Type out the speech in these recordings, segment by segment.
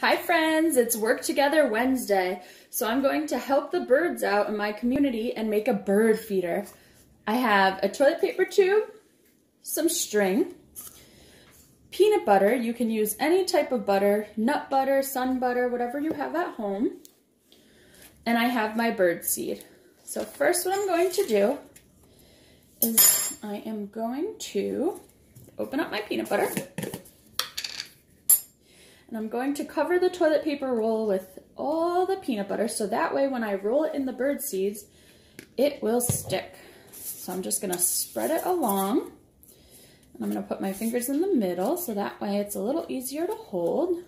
Hi friends, it's Work Together Wednesday. So I'm going to help the birds out in my community and make a bird feeder. I have a toilet paper tube, some string, peanut butter. You can use any type of butter, nut butter, sun butter, whatever you have at home. And I have my bird seed. So first what I'm going to do is I am going to open up my peanut butter. And I'm going to cover the toilet paper roll with all the peanut butter so that way when I roll it in the bird seeds, it will stick. So I'm just gonna spread it along. And I'm gonna put my fingers in the middle so that way it's a little easier to hold.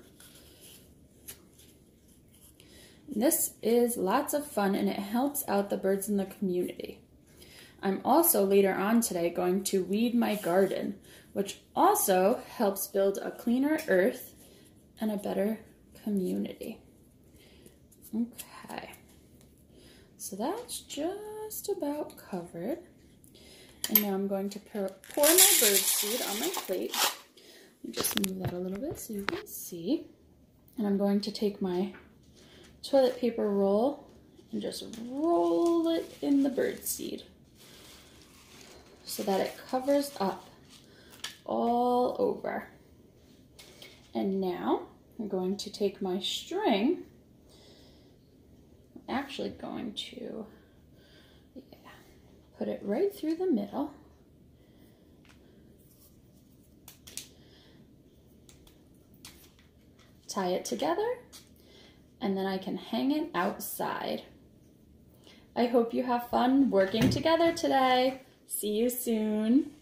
And this is lots of fun and it helps out the birds in the community. I'm also later on today going to weed my garden, which also helps build a cleaner earth and a better community. Okay, so that's just about covered. And now I'm going to pour, my bird seed on my plate. Just move that a little bit so you can see. And I'm going to take my toilet paper roll and just roll it in the bird seed so that it covers up all over. And now I'm going to take my string, I'm actually going to yeah, put it right through the middle. Tie it together, and then I can hang it outside. I hope you have fun working together today. See you soon.